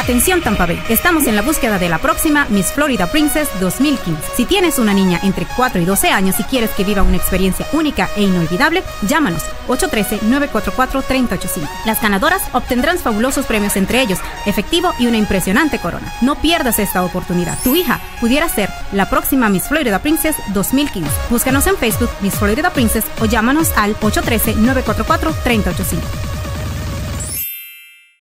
Atención Tampa estamos en la búsqueda de la próxima Miss Florida Princess 2015. Si tienes una niña entre 4 y 12 años y quieres que viva una experiencia única e inolvidable, llámanos 813-944-3085. Las ganadoras obtendrán fabulosos premios entre ellos, efectivo y una impresionante corona. No pierdas esta oportunidad. Tu hija pudiera ser la próxima Miss Florida Princess 2015. Búscanos en Facebook Miss Florida Princess o llámanos al 813-944-3085.